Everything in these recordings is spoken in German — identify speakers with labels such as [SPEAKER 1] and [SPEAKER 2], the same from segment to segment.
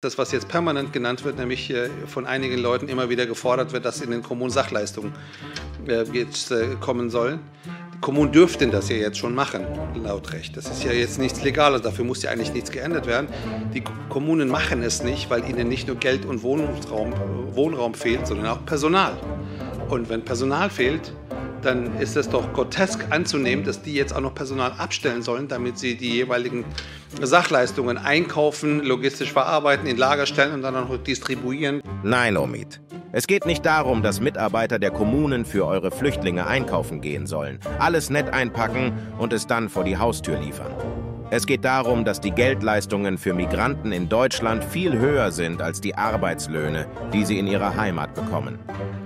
[SPEAKER 1] Das, was jetzt permanent genannt wird, nämlich äh, von einigen Leuten immer wieder gefordert wird, dass in den Kommunen Sachleistungen äh, jetzt, äh, kommen sollen. Die Kommunen dürften das ja jetzt schon machen, laut Recht. Das ist ja jetzt nichts Legales, dafür muss ja eigentlich nichts geändert werden. Die Kommunen machen es nicht, weil ihnen nicht nur Geld und Wohnraum, Wohnraum fehlt, sondern auch Personal. Und wenn Personal fehlt, dann ist es doch grotesk anzunehmen, dass die jetzt auch noch Personal abstellen sollen, damit sie die jeweiligen Sachleistungen einkaufen, logistisch verarbeiten, in Lager stellen und dann auch noch distribuieren.
[SPEAKER 2] Nein, Omid. Es geht nicht darum, dass Mitarbeiter der Kommunen für eure Flüchtlinge einkaufen gehen sollen, alles nett einpacken und es dann vor die Haustür liefern. Es geht darum, dass die Geldleistungen für Migranten in Deutschland viel höher sind als die Arbeitslöhne, die sie in ihrer Heimat bekommen.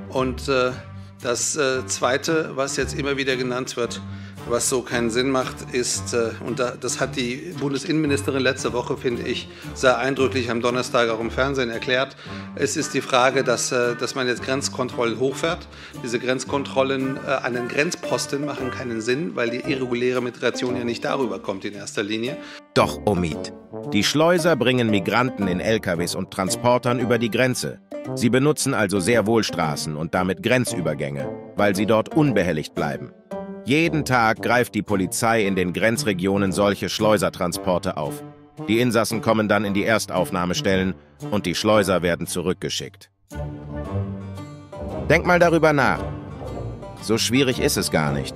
[SPEAKER 1] Und äh, das äh, Zweite, was jetzt immer wieder genannt wird, was so keinen Sinn macht, ist, äh, und da, das hat die Bundesinnenministerin letzte Woche, finde ich, sehr eindrücklich am Donnerstag auch im Fernsehen erklärt. Es ist die Frage, dass, äh, dass man jetzt Grenzkontrollen hochfährt. Diese Grenzkontrollen an den Grenzposten machen keinen Sinn, weil die irreguläre Migration ja nicht darüber kommt in erster Linie.
[SPEAKER 2] Doch, Omid. Die Schleuser bringen Migranten in LKWs und Transportern über die Grenze. Sie benutzen also sehr wohl Straßen und damit Grenzübergänge, weil sie dort unbehelligt bleiben. Jeden Tag greift die Polizei in den Grenzregionen solche Schleusertransporte auf. Die Insassen kommen dann in die Erstaufnahmestellen und die Schleuser werden zurückgeschickt. Denk mal darüber nach. So schwierig ist es gar nicht.